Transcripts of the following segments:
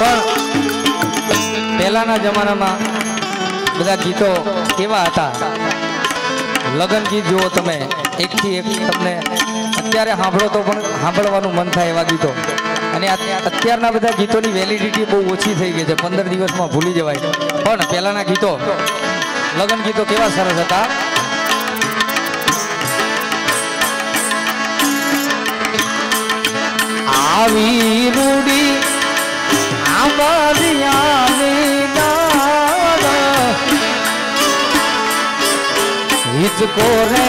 પણ પહેલાના જમાનામાં બધા ગીતો કેવા હતા? લગ્ન ગીત જુઓ તમે, એકથી એક તમને અત્યારે સાંભળો તો પણ સાંભળવાનું મન થાય એવા ગીતો. અને અત્યારના બધા ગીતોની વેલિડિટી બહુ ઓછી થઈ ગઈ છે, પંદર દિવસમાં ભૂલી જવાય. પણ પહેલાના ગીતો, લગ્ન ગીતો કેવા સરસ હતા? આવી આંબલિયાની ડાળ હિચકો રે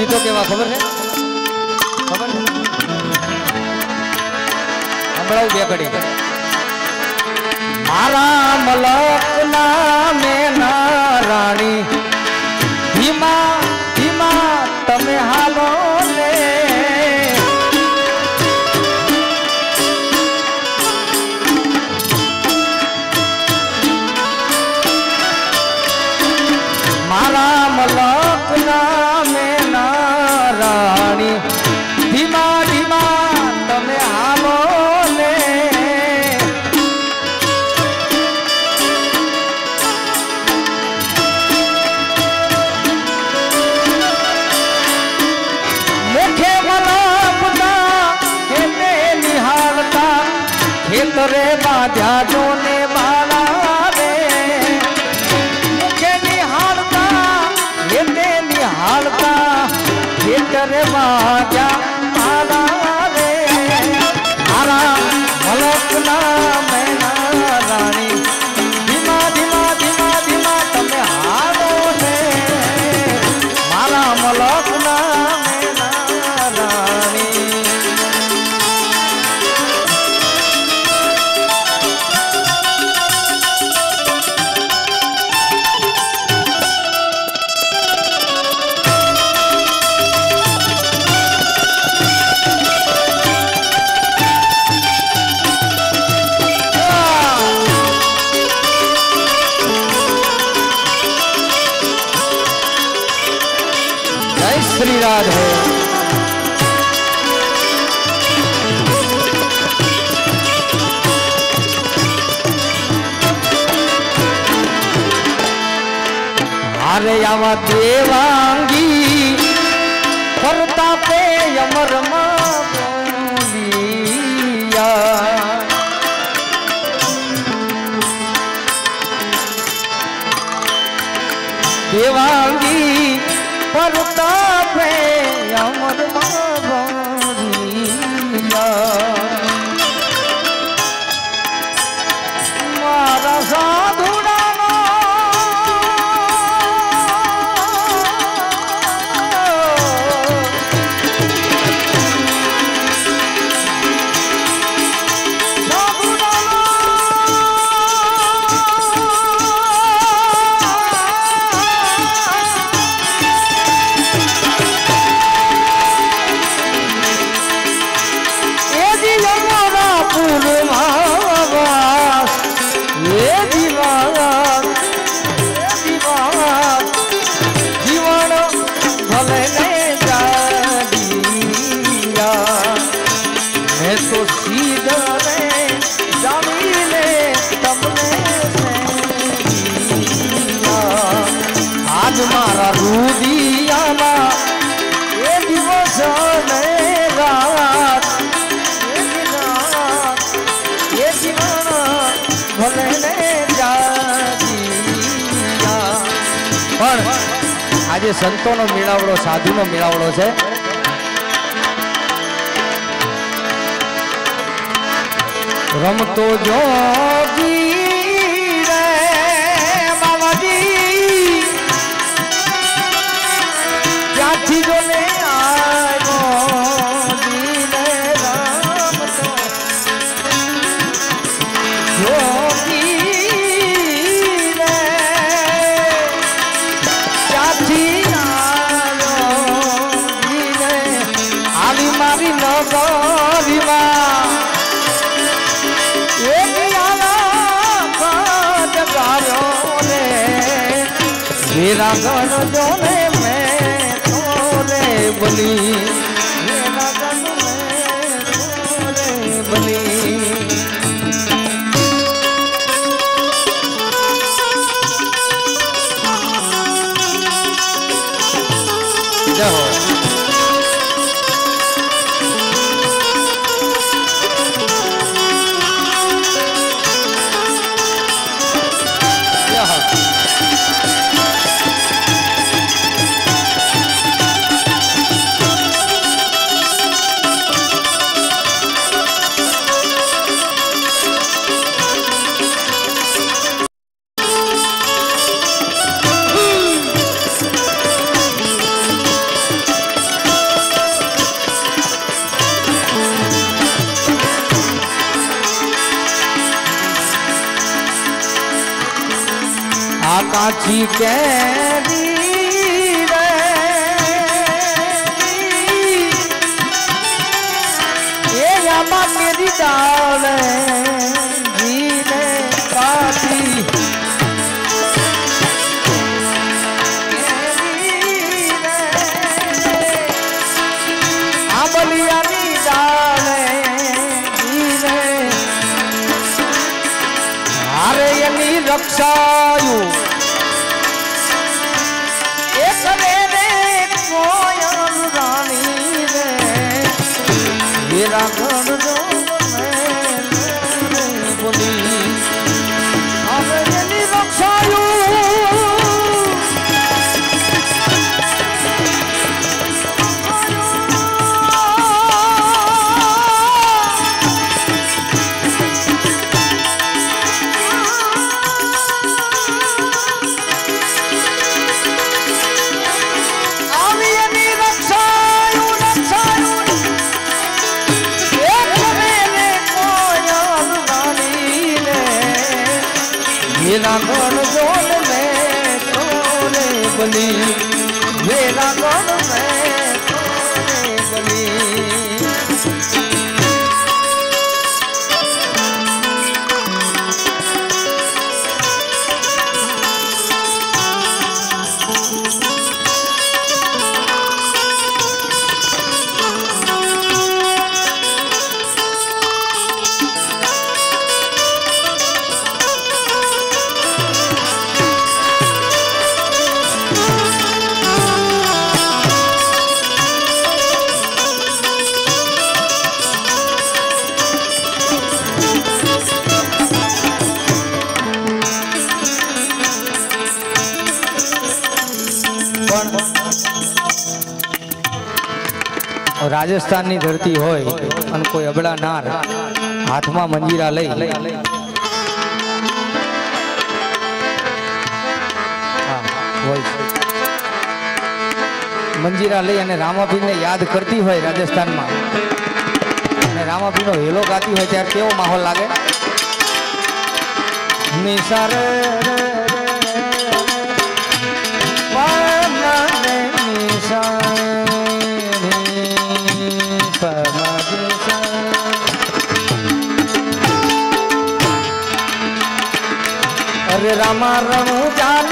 ગીતો કેવા ખબર છે ખબર છે સંભળાવું બે ઘડી મારા મલક નામે ના રાણી ધીમા ધીમા તમે હાલો ને મારા મલક श्रेयम देवांगी આજે સંતોનો મેળાવડો સાધુનો મેળાવડો છે. રમતો જો लगन जोने में तोरे बली। काची कैरी रे। ये मेरी डाल मेरा गुण जो બની મેરા કોણ મેં રાજસ્થાનની ધરતી હોય અને કોઈ અબળા નાર હાથમાં મંજીરા લઈ. મંજીરા લઈ અને રામાપીરને યાદ કરતી હોય રાજસ્થાનમાં. અને રામાપીરનો હેલો ગાતી હોય ત્યારે કેવો માહોલ લાગે? નિસાર अरे रामा रमू जान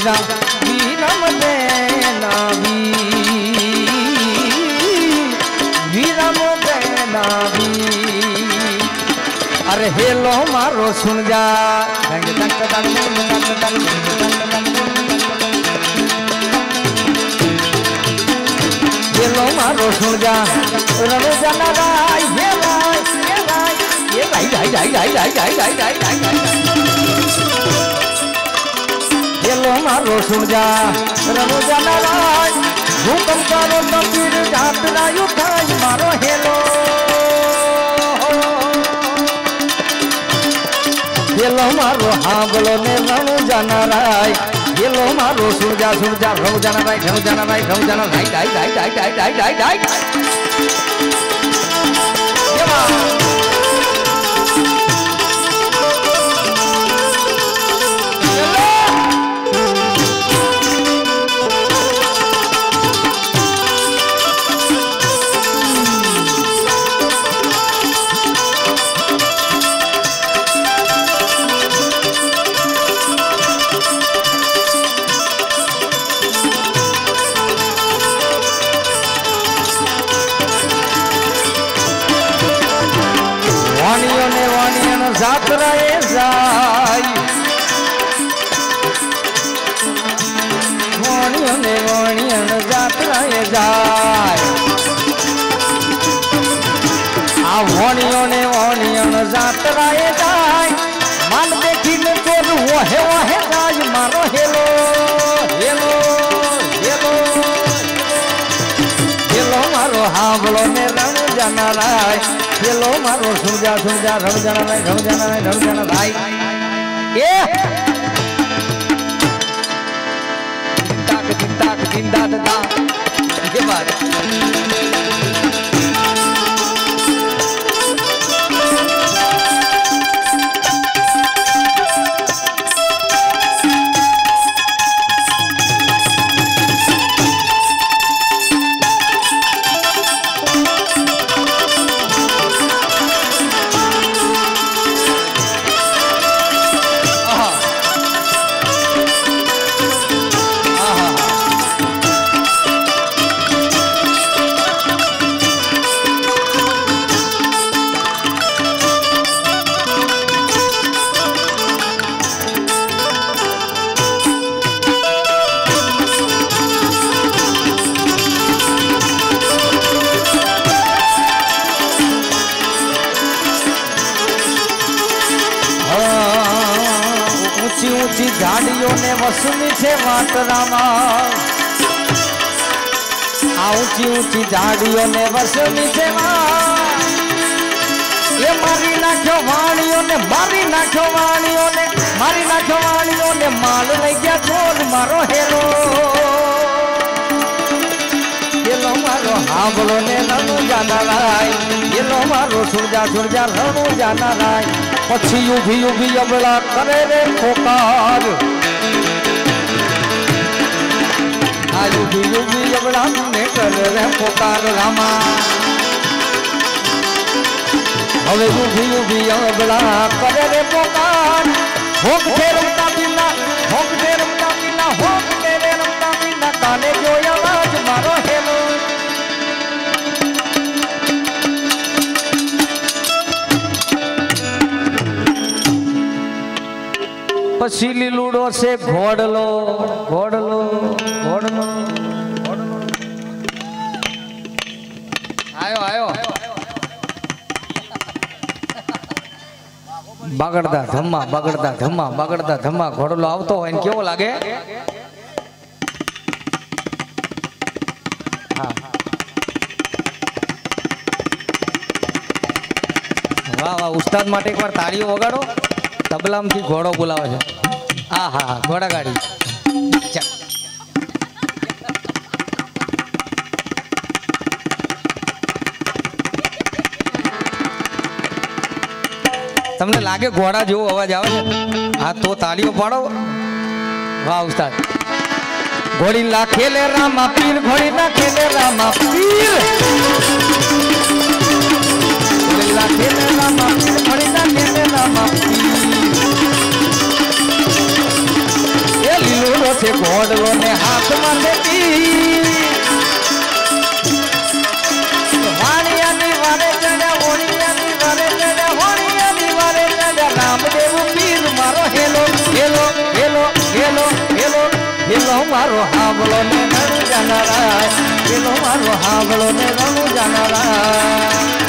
वीरा वीरम देना भी वीरम देना भी अरे हेलो मारो सुन जा हेलो मारो सुन जा रवे जाना राय ये राय ये राय ये राय राय राय राय राय राय राय राय खेलो मारो सुन जा रनो जाना राय भूकंप करो तो जात ना उठाई, मारो हेलो। खेलो मारो हाँ बोलो ने रनो जाना राय। खेलो मारो सुन जा सुन जा रनो जाना राय रनो जाना राय रनो जाना राय डाई डाई डाई डाई डाई डाई डाई ને વાણીઓ જાત્રાએ જાય. આ વણિયો ને વાણીઓ જાત્રાએ જાય. માન દેખીને ચોર વહે વહે જાય મારો હેલો હેલો હેલો. હેલો મારો હાંભળો ને રણ જાનારાય. હેલો મારો સુજા સુજા રણ જાનારાય રણ જાનારાય રણ જાનારાય એ गिंदा गिंदा दा। ये बात। વસમી છે વાતરામાં આ ઊંચી ઊંચી ઝાડીઓને વસુની છે એ મારી નાખ્યો વાણીઓને મારી નાખ્યો વાણીઓને મારી નાખ્યો વાણીઓને માલ લઈ ગયા ચોર મારો હેરો એલો મારો હાંભળો ને રણુ જાનારાય એલો મારો સુરજા સુરજા રણુ જાનારાય પછી ઊભી ઊભી અબળા કરે રે પોકાર પોકાર રામા. હવે ઊભી ઊભી અબળા કરે રે પોકાર. હોક છે રમતા પીના હોક છે રમતા પીના હોક છે રે રમતા પીના કાને જો અવાજ મારો હેલો. પછી લીલુડો છે ઘોડલો ઘોડલો. બગડતા ધમ્મા બગડતા ધમ્મા બગડતા ધમ્મા ઘોડલો આવતો હોય ને કેવો લાગે? વાહ વાહ, ઉસ્તાદ માટે એકવાર તાળીઓ વગાડો. તબલામથી ઘોડો બોલાવે છે. હા હા હા ઘોડા ગાડી. તમને લાગે ઘોડા જેવો અવાજ આવે છે? હા, તો તાળીઓ પાડો. વાહ, ઉસ્તાદ. ઘોડી લાખે લે રામા પીર ઘોડી લે મારો હાવળો ને રણુ જાનારા હેલો મારો હાવળો ને રણુ જાનારા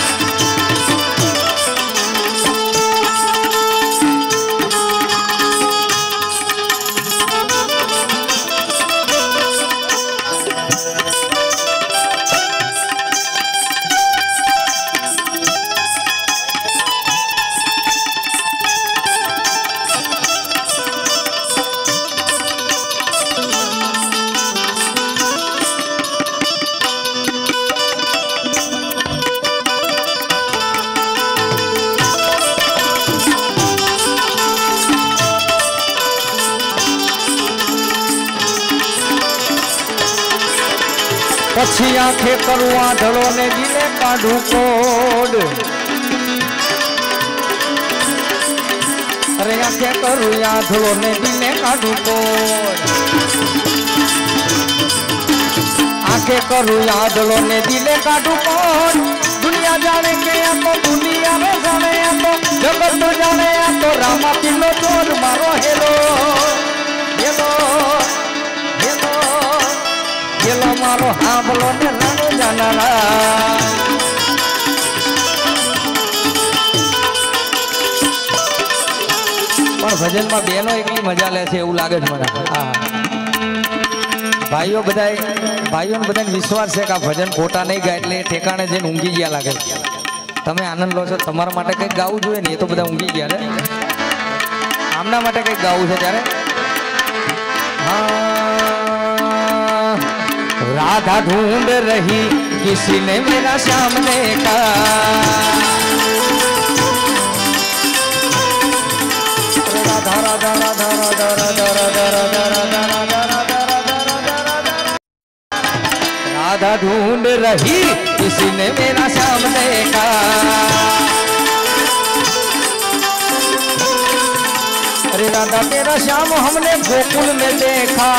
કરું આંધળો ને દિલે કાઢું કોડ અરે આંખે કરું આંધળો ને દિલે કાઢું કોડ આંખે કરું આંધળો ને દિલે કાઢું કોડ દુનિયા જાણે કે આ તો દુનિયા રે જાણે આ તો જગત તો જાણે આ તો રામા પીલો ચોર મારો હેલો હેલો હેલો પેલો મારો હાંભલો ને નાનો. જાનારા પણ ભજનમાં બેનો એકલી મજા લે છે એવું લાગે છે મને. હા. ભાઈઓ બધા ભાઈઓને બધાને વિશ્વાસ છે કે આ ભજન ખોટા નહીં ગાય એટલે ઠેકાણે જઈને ઊંઘી ગયા લાગે તમે આનંદ લો છો. તમારા માટે કંઈક ગાવું જોઈએ ને એ તો બધા ઊંઘી ગયા ને આમના માટે કંઈક ગાવું છે ત્યારે? हाँ, राधा ढूंढ रही किसी ने मेरा सामने का राधा राधा राधा ढूंढ रही किसी ने मेरा सामने का अरे राधा तेरा श्याम हमने गोकुल में देखा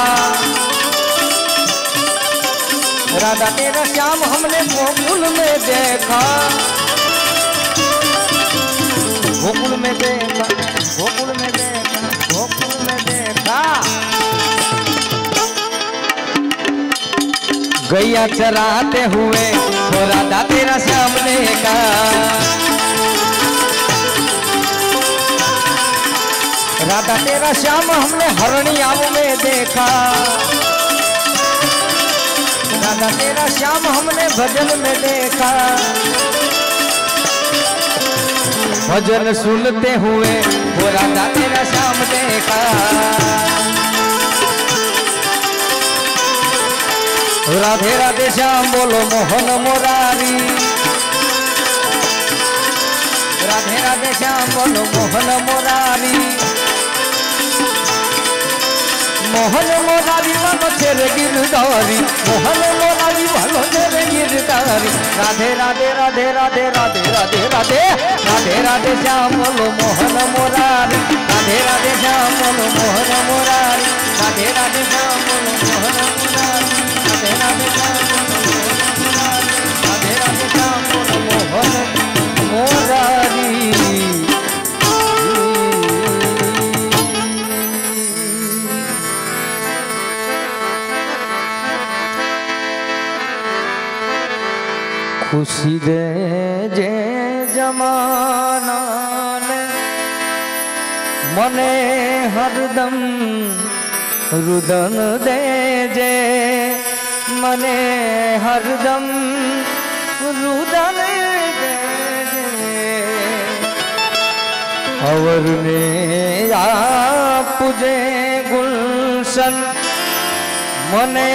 राधा, तेरा श्याम हमने गोकुल में देखा। गोकुल में देखा, गोकुल में देखा, गोकुल में देखा। गैया चराते हुए वो राधा, तेरा सामने का राधा, तेरा श्याम हमने हरणियाओं में देखा। राधा तेरा श्याम हमने भजन में देखा। भजन सुनते हुए वो राधा, तेरा श्याम देखा। राधे राधे श्याम, बोलो मोहन मोरारी। राधे राधे श्याम, बोलो मोहन मोरारी। মোহন মোরারি গির দারি। মোহন মোরারি গির দারি। রাধে রাধে রাধে রাধে রাধে রাধে রাধে রাধে রাধে শ্যাম মোহন মোরারি। রাধে রাধে শ্যাম মোহন মোরারি। রাধে রাধে শ্যাম মোহন মোরারি। রাধে রাধে শ্যাম મને હરદમ રુદન દેજે મને હરદમ રુદન દેજે અવરને આપજે ગુલશન મને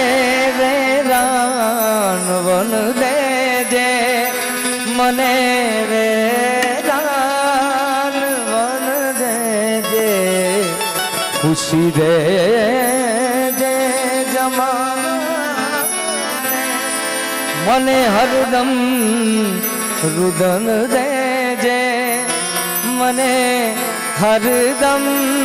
રે રાનવન દેજે ખુશી દે જે જમા મને હરદમ રુદન દેજે મને હરદમ રુદન